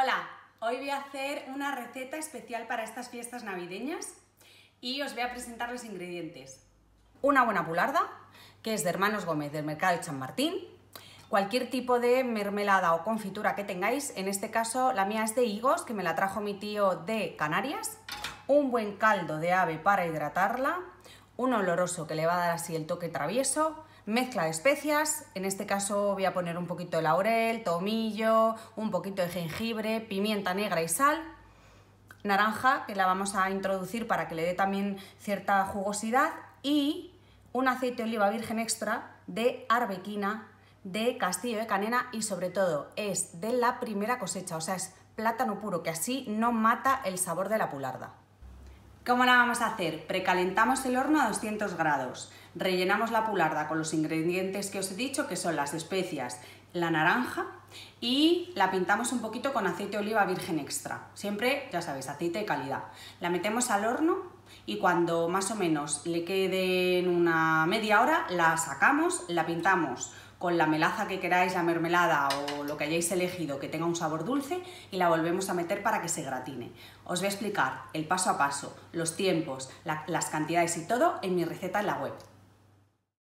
Hola, hoy voy a hacer una receta especial para estas fiestas navideñas y os voy a presentar los ingredientes. Una buena pularda, que es de Hermanos Gómez del Mercado de San Martín, cualquier tipo de mermelada o confitura que tengáis, en este caso la mía es de higos, que me la trajo mi tío de Canarias, un buen caldo de ave para hidratarla, un oloroso que le va a dar así el toque travieso, mezcla de especias, en este caso voy a poner un poquito de laurel, tomillo, un poquito de jengibre, pimienta negra y sal, naranja que la vamos a introducir para que le dé también cierta jugosidad y un aceite de oliva virgen extra de arbequina, de castillo de canena y sobre todo es de la primera cosecha, o sea es plátano puro que así no mata el sabor de la pularda. ¿Cómo la vamos a hacer? Precalentamos el horno a 200 grados, rellenamos la pularda con los ingredientes que os he dicho, que son las especias, la naranja y la pintamos un poquito con aceite de oliva virgen extra. Siempre, ya sabéis, aceite de calidad. La metemos al horno y cuando más o menos le quede en una media hora, la sacamos, la pintamos con la melaza que queráis, la mermelada o lo que hayáis elegido que tenga un sabor dulce y la volvemos a meter para que se gratine. Os voy a explicar el paso a paso, los tiempos, las cantidades y todo en mi receta en la web.